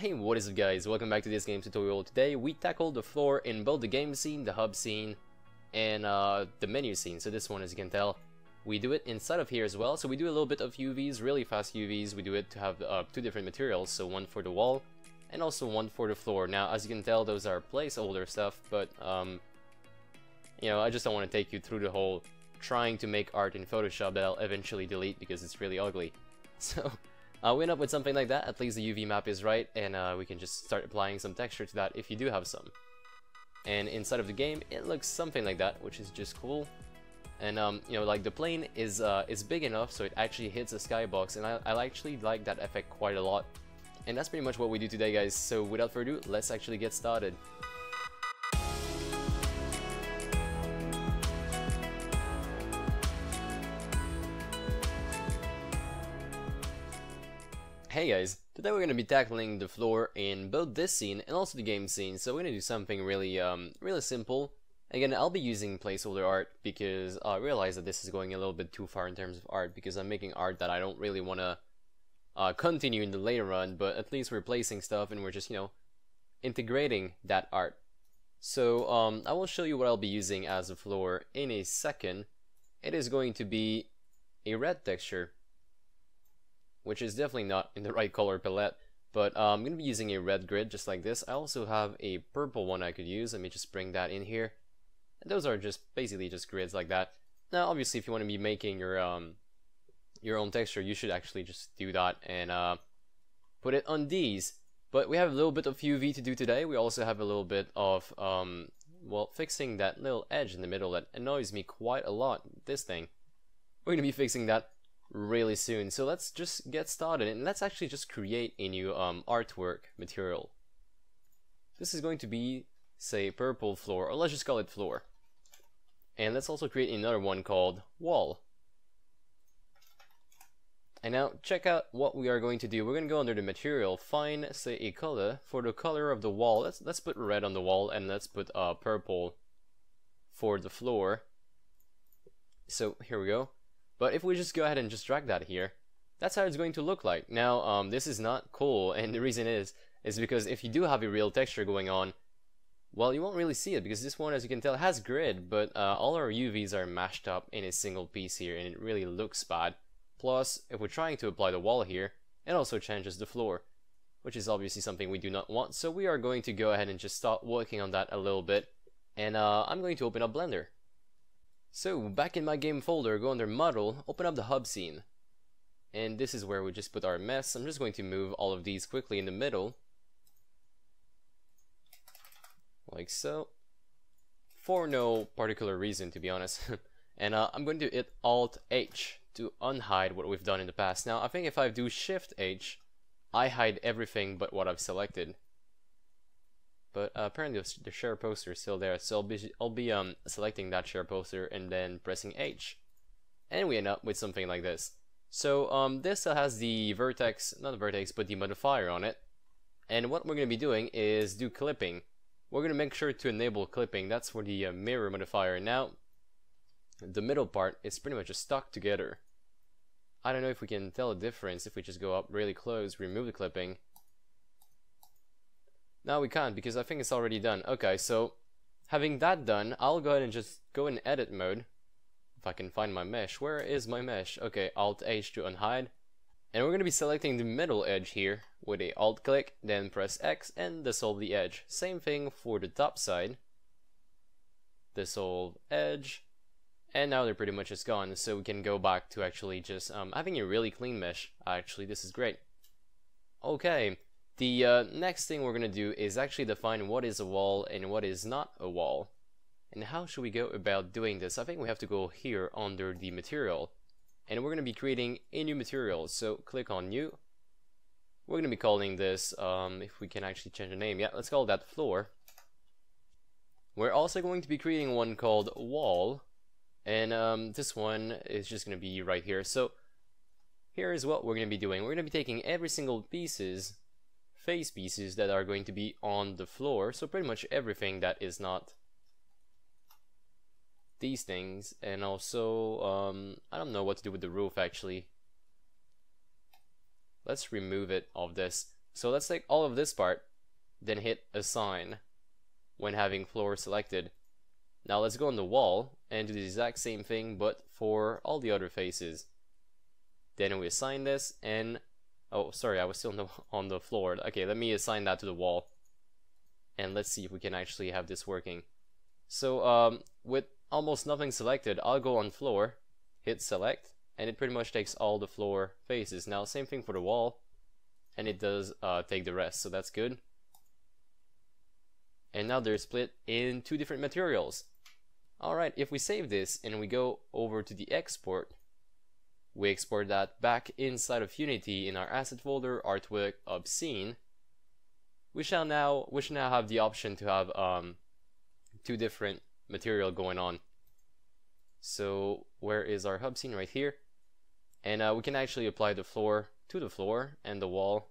Hey, what is up guys? Welcome back to this game tutorial. Today we tackle the floor in both the game scene, the hub scene, and uh, the menu scene. So this one, as you can tell, we do it inside of here as well. So we do a little bit of UVs, really fast UVs. We do it to have uh, two different materials, so one for the wall and also one for the floor. Now, as you can tell, those are placeholder stuff, but um, you know, I just don't want to take you through the whole trying to make art in Photoshop that I'll eventually delete because it's really ugly. So uh, we end up with something like that, at least the UV map is right, and uh, we can just start applying some texture to that if you do have some. And inside of the game, it looks something like that, which is just cool. And um, you know, like the plane is uh, is big enough so it actually hits the skybox, and I, I actually like that effect quite a lot. And that's pretty much what we do today, guys. So without further ado, let's actually get started. Hey guys, today we're going to be tackling the floor in both this scene and also the game scene, so we're going to do something really, um, really simple. Again, I'll be using placeholder art because I realize that this is going a little bit too far in terms of art because I'm making art that I don't really want to uh, continue in the later run, but at least we're placing stuff and we're just, you know, integrating that art. So um, I will show you what I'll be using as a floor in a second. It is going to be a red texture which is definitely not in the right color palette. But uh, I'm going to be using a red grid just like this. I also have a purple one I could use. Let me just bring that in here. And those are just basically just grids like that. Now, obviously, if you want to be making your um, your own texture, you should actually just do that and uh, put it on these. But we have a little bit of UV to do today. We also have a little bit of, um, well, fixing that little edge in the middle that annoys me quite a lot, this thing. We're going to be fixing that really soon. So let's just get started and let's actually just create a new um, artwork material. This is going to be, say, purple floor, or let's just call it floor. And let's also create another one called wall. And now check out what we are going to do. We're going to go under the material, find, say, a color. For the color of the wall, let's, let's put red on the wall and let's put uh, purple for the floor. So here we go. But if we just go ahead and just drag that here, that's how it's going to look like. Now, um, this is not cool, and the reason is, is because if you do have a real texture going on, well, you won't really see it, because this one, as you can tell, has grid, but uh, all our UVs are mashed up in a single piece here, and it really looks bad. Plus, if we're trying to apply the wall here, it also changes the floor, which is obviously something we do not want, so we are going to go ahead and just start working on that a little bit, and uh, I'm going to open up Blender. So back in my game folder, go under model, open up the hub scene. And this is where we just put our mess. I'm just going to move all of these quickly in the middle. Like so. For no particular reason, to be honest. and uh, I'm going to hit Alt-H to unhide what we've done in the past. Now, I think if I do Shift-H, I hide everything but what I've selected but uh, apparently the share poster is still there. So I'll be, I'll be um, selecting that share poster and then pressing H. And we end up with something like this. So um, this has the vertex not the vertex but the modifier on it. And what we're going to be doing is do clipping. We're going to make sure to enable clipping. That's for the uh, mirror modifier. Now the middle part is pretty much just stuck together. I don't know if we can tell a difference if we just go up really close remove the clipping no, we can't because I think it's already done. Okay, so having that done, I'll go ahead and just go in edit mode. If I can find my mesh. Where is my mesh? Okay, Alt H to unhide. And we're going to be selecting the middle edge here with a alt click, then press X and dissolve the edge. Same thing for the top side. Dissolve edge. And now they're pretty much just gone, so we can go back to actually just um, having a really clean mesh. Actually, this is great. Okay, the uh, next thing we're going to do is actually define what is a wall and what is not a wall. And how should we go about doing this? I think we have to go here under the material. And we're going to be creating a new material. So click on new. We're going to be calling this, um, if we can actually change the name. Yeah, let's call that floor. We're also going to be creating one called wall. And um, this one is just going to be right here. So here is what we're going to be doing. We're going to be taking every single pieces face pieces that are going to be on the floor so pretty much everything that is not these things and also um, I don't know what to do with the roof actually let's remove it of this So let's take all of this part, then hit assign when having floor selected. Now let's go on the wall and do the exact same thing but for all the other faces. Then we assign this and oh sorry I was still on the, on the floor. Okay let me assign that to the wall and let's see if we can actually have this working. So um, with almost nothing selected I'll go on floor, hit select and it pretty much takes all the floor faces. Now same thing for the wall and it does uh, take the rest so that's good. And now they're split in two different materials. Alright, if we save this and we go over to the export, we export that back inside of Unity in our asset folder, artwork, hub scene. We shall now we shall now have the option to have um, two different material going on. So where is our hub scene right here? And uh, we can actually apply the floor to the floor and the wall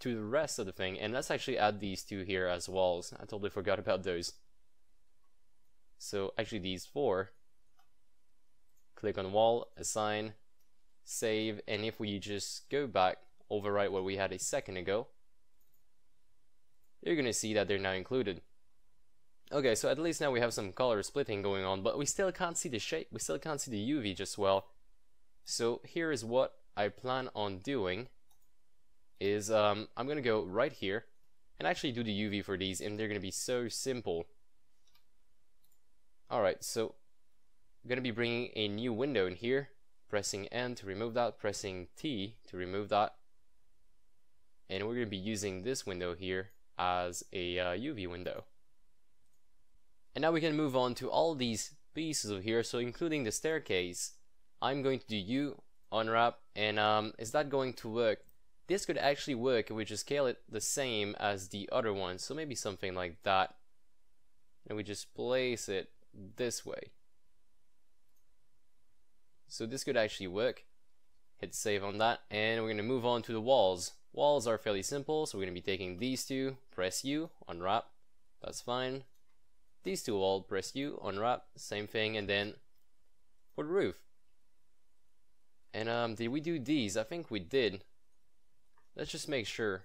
to the rest of the thing. And let's actually add these two here as walls. I totally forgot about those. So actually these four, click on wall, assign, save, and if we just go back, overwrite what we had a second ago, you're gonna see that they're now included. Okay, so at least now we have some color splitting going on, but we still can't see the shape, we still can't see the UV just well. So here is what I plan on doing, is um, I'm gonna go right here, and actually do the UV for these, and they're gonna be so simple. Alright, so I'm to be bringing a new window in here, pressing N to remove that, pressing T to remove that, and we're going to be using this window here as a uh, UV window. And now we can move on to all these pieces of here, so including the staircase, I'm going to do U, unwrap, and um, is that going to work? This could actually work if we just scale it the same as the other one, so maybe something like that. And we just place it this way. So this could actually work. Hit save on that and we're going to move on to the walls. Walls are fairly simple so we're going to be taking these two, press U, unwrap, that's fine. These two all press U, unwrap, same thing and then for the roof. And um, did we do these? I think we did. Let's just make sure.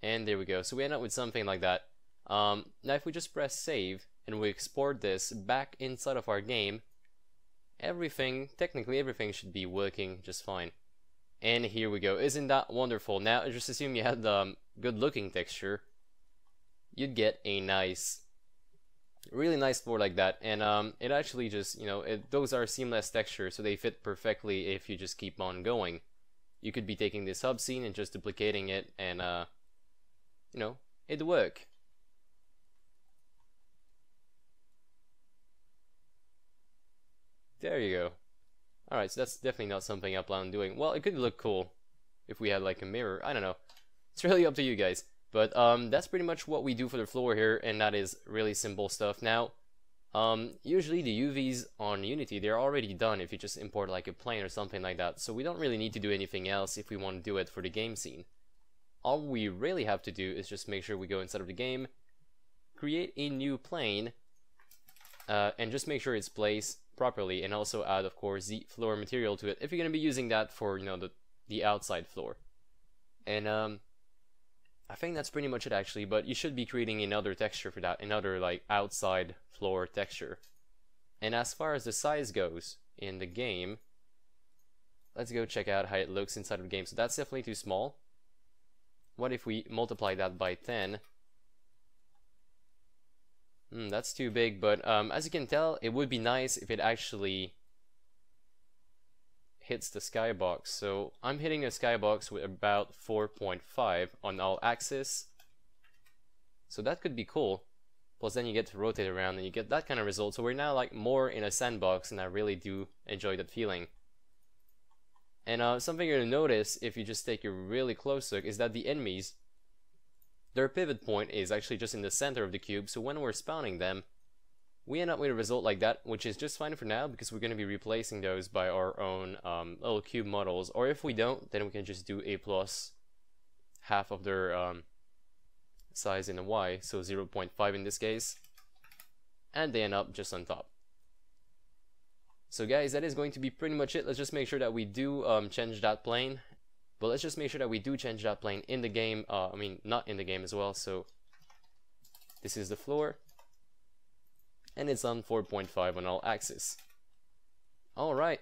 And there we go. So we end up with something like that. Um, now if we just press save, and we export this back inside of our game, everything, technically everything should be working just fine. And here we go. Isn't that wonderful? Now, just assume you had the um, good looking texture, you'd get a nice, really nice floor like that. And um, it actually just, you know, it, those are seamless textures, so they fit perfectly if you just keep on going. You could be taking this hub scene and just duplicating it and, uh, you know, it'd work. There you go. Alright, so that's definitely not something I plan on doing. Well, it could look cool if we had like a mirror. I don't know. It's really up to you guys. But um, that's pretty much what we do for the floor here, and that is really simple stuff. Now, um, usually the UVs on Unity, they're already done if you just import like a plane or something like that. So we don't really need to do anything else if we want to do it for the game scene. All we really have to do is just make sure we go inside of the game, create a new plane, uh, and just make sure it's placed properly and also add of course the floor material to it if you're going to be using that for you know the the outside floor. And um I think that's pretty much it actually but you should be creating another texture for that another like outside floor texture. And as far as the size goes in the game let's go check out how it looks inside of the game. So that's definitely too small. What if we multiply that by 10 Hmm, that's too big, but um, as you can tell, it would be nice if it actually hits the skybox. So I'm hitting a skybox with about 4.5 on all axis. So that could be cool. Plus then you get to rotate around and you get that kind of result. So we're now like more in a sandbox and I really do enjoy that feeling. And uh, something you're gonna notice if you just take a really close look is that the enemies their pivot point is actually just in the center of the cube, so when we're spawning them, we end up with a result like that, which is just fine for now because we're going to be replacing those by our own um, little cube models. Or if we don't, then we can just do a plus half of their um, size in a y, so 0.5 in this case, and they end up just on top. So guys, that is going to be pretty much it. Let's just make sure that we do um, change that plane But let's just make sure that we do change that plane in the game. Uh, I mean, not in the game as well. So this is the floor. And it's on 4.5 on all axes. Alright.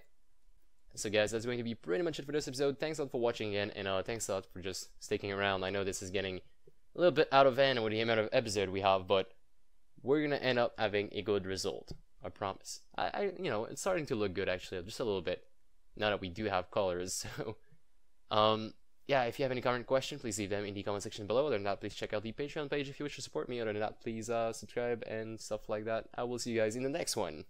So guys, that's going to be pretty much it for this episode. Thanks a lot for watching again, and uh, thanks a lot for just sticking around. I know this is getting a little bit out of hand with the amount of episode we have, but we're gonna end up having a good result. I promise. I, I you know, it's starting to look good actually, just a little bit. Now that we do have colors, so um yeah, if you have any current question, please leave them in the comment section below. Other than that, please check out the Patreon page if you wish to support me. Other than that, please uh, subscribe and stuff like that. I will see you guys in the next one.